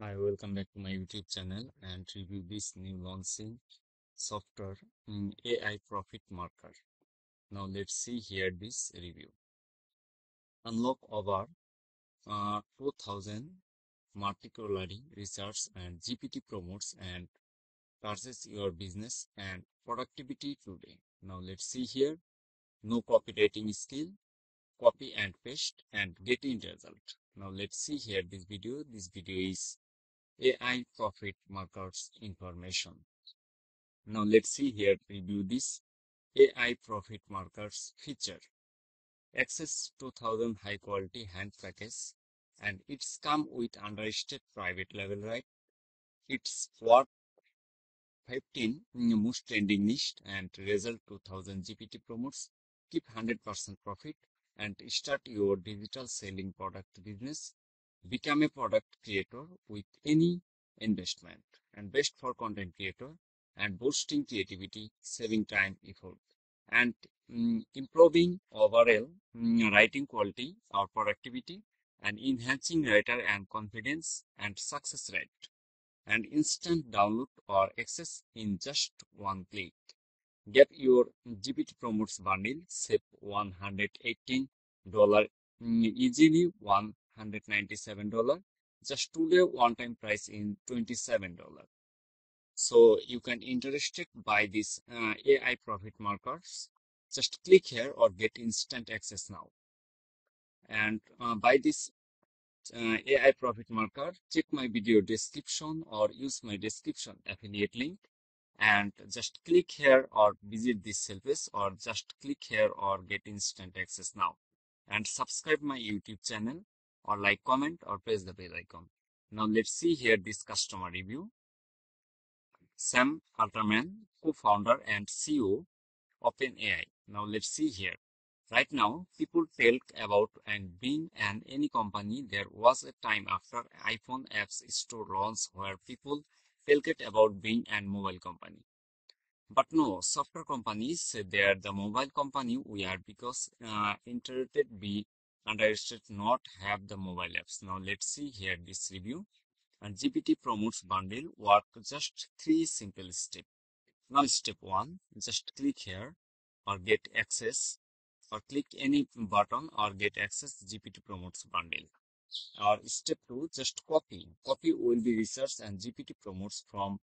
Hi, welcome back to my YouTube channel and review this new launching software in AI Profit Maker. Now let's see here this review. Unlock over uh, 2000 particularly research and GPT prompts and purchase your business and productivity today. Now let's see here. No copywriting skill, copy and paste and get in result. Now let's see here this video. This video is AI profit makers information. Now let's see here review this AI profit makers feature. Access 2000 high quality hand package and it's come with understated private level right. It's what 15 most trending niche and result 2000 GPT prompts keep 100% profit and start your digital selling product business become a product creator with any investment and best for content creator and boosting creativity, saving time, effort, and um, improving overall um, writing quality or productivity and enhancing writer and confidence and success rate and instant download or access in just one click. Get your GPT Prompts bundle, save $118 easily $197 just today one time price in $27 so you can interested by this uh, AI profit makers. Just click here or get instant access now. And uh, by this uh, AI profit maker. Check my video description or use my description affiliate link. And just click here or visit this service or just click here or get instant access now. And subscribe my YouTube channel or like, comment or press the bell icon. Now let's see here this customer review. Sam Altman, co-founder and CEO OpenAI. Now let's see here. Right now, people talk about and being and any company. There was a time after iPhone apps store launch where people talked about being and mobile company. But no, software companies they are the mobile company we are because uh, interested be understood not have the mobile apps. Now let's see here this review. And GPT prompts bundle work just three simple steps. Now step one, just click here or get access or click any button or get access GPT prompts bundle. Or step two, just copy. Copy will be research and GPT prompts from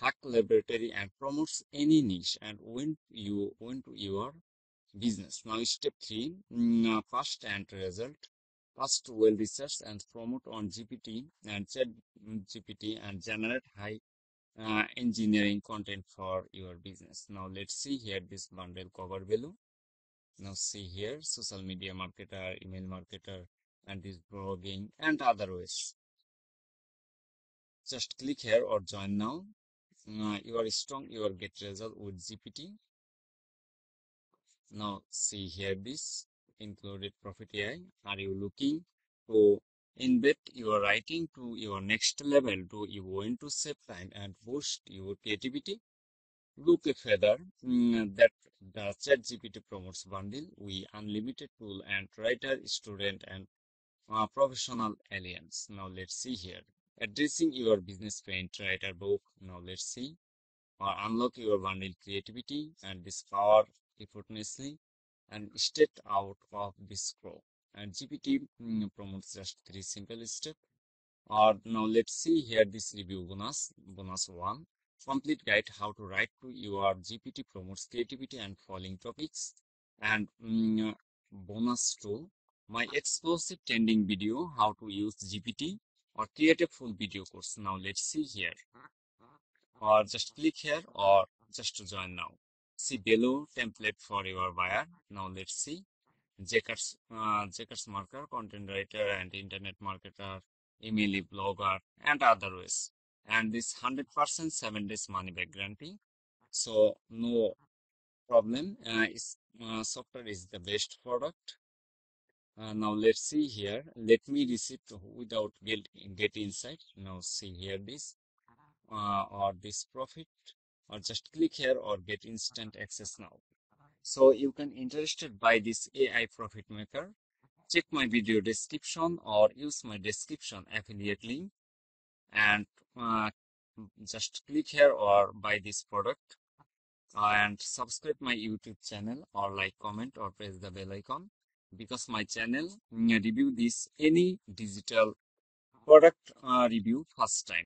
hack laboratory and promotes any niche and when you went to your business. Now step three, mm, first and result. First well research and promote on GPT and chat GPT and generate high uh, engineering content for your business. Now let's see here this bundle cover below. Now see here social media marketer, email marketer and this blogging and other ways. Just click here or join now. Uh, you are strong, you will get result with GPT. Now see here this included Profit AI. Are you looking to embed your writing to your next level? Do you want to save time and boost your creativity? Look further mm, that the ChatGPT prompts bundle, we unlimited tool and writer, student and uh, professional alliance. Now let's see here. Addressing your business pain writer book. Now let's see. Or unlock your bundle creativity and discover effortlessly and step out of this scroll. And GPT mm, prompts just three simple steps. Or now let's see here this review bonus, bonus one. Complete guide how to write to your GPT prompts creativity and following topics. And mm, bonus two, my explosive trending video how to use GPT or create a full video course. Now let's see here. Or just click here or just to join now see below template for your buyer. Now let's see. Jacobs, uh, Jacobs marker, content writer and internet marketer, email blogger and other ways. And this 100% 7 days money back guarantee. So no problem. Uh, is, uh, software is the best product. Uh, now let's see here. Let me receipt without get, get inside. Now see here this uh, or this profit or just click here or get instant access now. So you can interested by this AI profit maker. Check my video description or use my description affiliate link and uh, just click here or buy this product and subscribe my youtube channel or like comment or press the bell icon because my channel review this any digital product uh, review first time